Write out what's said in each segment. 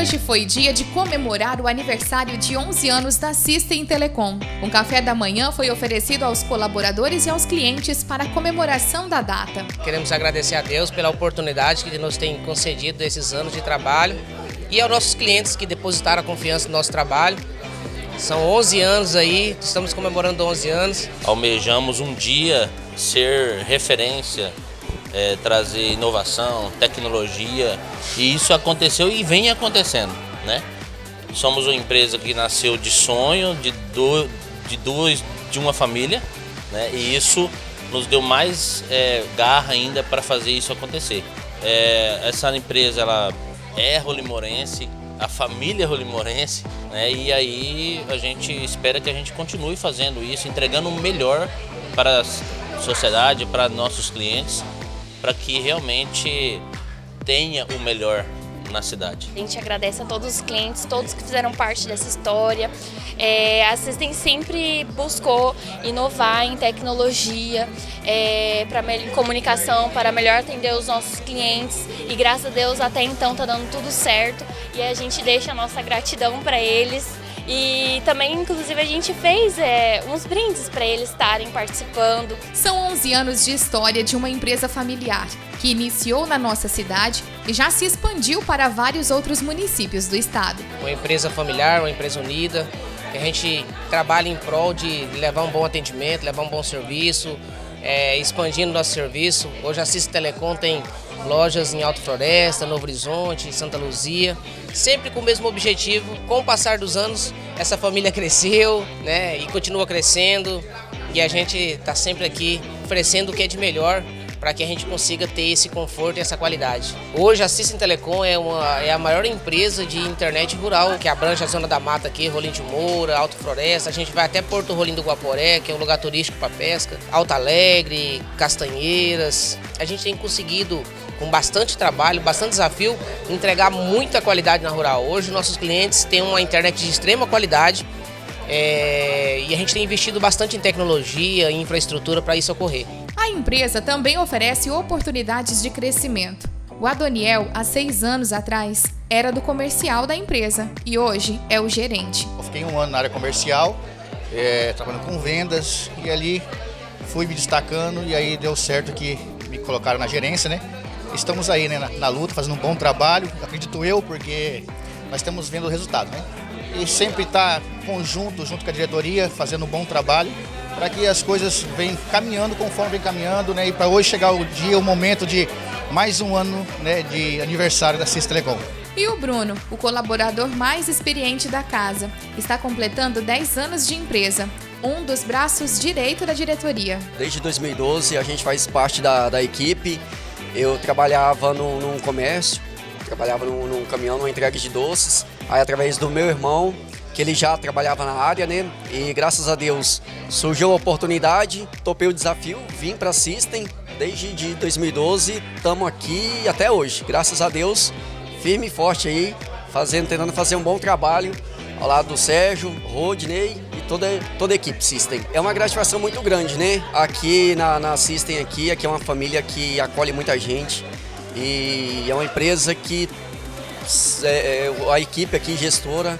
Hoje foi dia de comemorar o aniversário de 11 anos da System Telecom. Um café da manhã foi oferecido aos colaboradores e aos clientes para a comemoração da data. Queremos agradecer a Deus pela oportunidade que nos tem concedido esses anos de trabalho e aos nossos clientes que depositaram a confiança no nosso trabalho. São 11 anos aí, estamos comemorando 11 anos. Almejamos um dia ser referência é, trazer inovação, tecnologia, e isso aconteceu e vem acontecendo, né? Somos uma empresa que nasceu de sonho, de, do, de duas, de uma família, né? E isso nos deu mais é, garra ainda para fazer isso acontecer. É, essa empresa ela é rolimorense, a família é rolimorense, né? E aí a gente espera que a gente continue fazendo isso, entregando o melhor para a sociedade, para nossos clientes para que realmente tenha o melhor na cidade. A gente agradece a todos os clientes, todos que fizeram parte dessa história. É, a System sempre buscou inovar em tecnologia, é, para comunicação, para melhor atender os nossos clientes e graças a Deus até então está dando tudo certo e a gente deixa a nossa gratidão para eles e também, inclusive, a gente fez é, uns brindes para eles estarem participando. São 11 anos de história de uma empresa familiar que iniciou na nossa cidade e já se expandiu para vários outros municípios do estado. Uma empresa familiar, uma empresa unida, que a gente trabalha em prol de levar um bom atendimento, levar um bom serviço, é, expandindo nosso serviço. Hoje a Cis Telecom tem lojas em Alto Floresta, Novo Horizonte, Santa Luzia, sempre com o mesmo objetivo. Com o passar dos anos, essa família cresceu né, e continua crescendo e a gente está sempre aqui oferecendo o que é de melhor para que a gente consiga ter esse conforto e essa qualidade. Hoje a System Telecom é, uma, é a maior empresa de internet rural que abrange a zona da mata aqui, Rolim de Moura, Alto Floresta, a gente vai até Porto Rolim do Guaporé, que é um lugar turístico para pesca, Alto Alegre, Castanheiras. A gente tem conseguido com bastante trabalho, bastante desafio, entregar muita qualidade na rural. Hoje nossos clientes têm uma internet de extrema qualidade é, e a gente tem investido bastante em tecnologia e infraestrutura para isso ocorrer. A empresa também oferece oportunidades de crescimento. O Adoniel, há seis anos atrás, era do comercial da empresa e hoje é o gerente. Eu fiquei um ano na área comercial, é, trabalhando com vendas e ali fui me destacando e aí deu certo que me colocaram na gerência, né? Estamos aí né, na, na luta, fazendo um bom trabalho, acredito eu, porque nós estamos vendo o resultado, né? E sempre estar tá conjunto, junto com a diretoria, fazendo um bom trabalho para que as coisas venham caminhando conforme vem caminhando, né? E para hoje chegar o dia, o momento de mais um ano né, de aniversário da Cis Telecom. E o Bruno, o colaborador mais experiente da casa, está completando 10 anos de empresa, um dos braços direito da diretoria. Desde 2012 a gente faz parte da, da equipe. Eu trabalhava num, num comércio, trabalhava num, num caminhão, numa entrega de doces. Aí através do meu irmão que ele já trabalhava na área, né? E graças a Deus surgiu a oportunidade, topei o desafio, vim para System desde de 2012, estamos aqui até hoje. Graças a Deus, firme e forte aí, fazendo, tentando fazer um bom trabalho ao lado do Sérgio, Rodney e toda, toda a equipe System. É uma gratificação muito grande, né? Aqui na, na System, aqui, aqui é uma família que acolhe muita gente e é uma empresa que é, é a equipe aqui, gestora,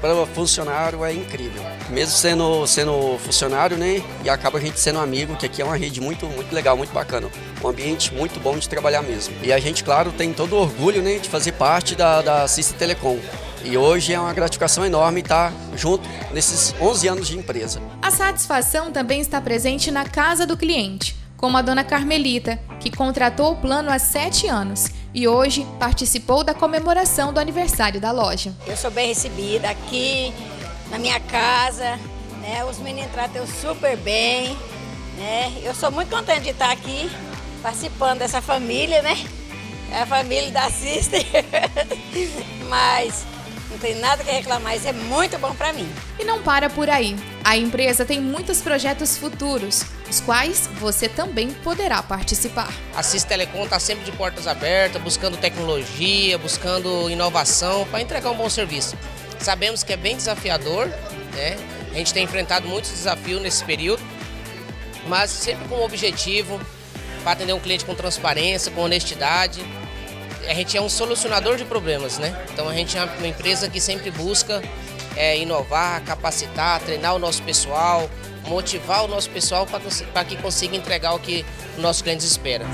para funcionário é incrível. Mesmo sendo, sendo funcionário, né? E acaba a gente sendo amigo, que aqui é uma rede muito, muito legal, muito bacana. Um ambiente muito bom de trabalhar mesmo. E a gente, claro, tem todo o orgulho né, de fazer parte da, da Cista Telecom. E hoje é uma gratificação enorme estar junto nesses 11 anos de empresa. A satisfação também está presente na casa do cliente como a dona Carmelita, que contratou o plano há sete anos e hoje participou da comemoração do aniversário da loja. Eu sou bem recebida aqui na minha casa, né? os meninos tratam super bem. Né? Eu sou muito contente de estar aqui participando dessa família, né? É a família da Sister. Mas não tem nada que reclamar, isso é muito bom para mim. E não para por aí. A empresa tem muitos projetos futuros, os quais você também poderá participar. A CIS Telecom está sempre de portas abertas, buscando tecnologia, buscando inovação para entregar um bom serviço. Sabemos que é bem desafiador, né? A gente tem enfrentado muitos desafios nesse período, mas sempre com o objetivo para atender um cliente com transparência, com honestidade a gente é um solucionador de problemas, né? Então a gente é uma empresa que sempre busca é, inovar, capacitar, treinar o nosso pessoal, motivar o nosso pessoal para que consiga entregar o que nossos clientes esperam.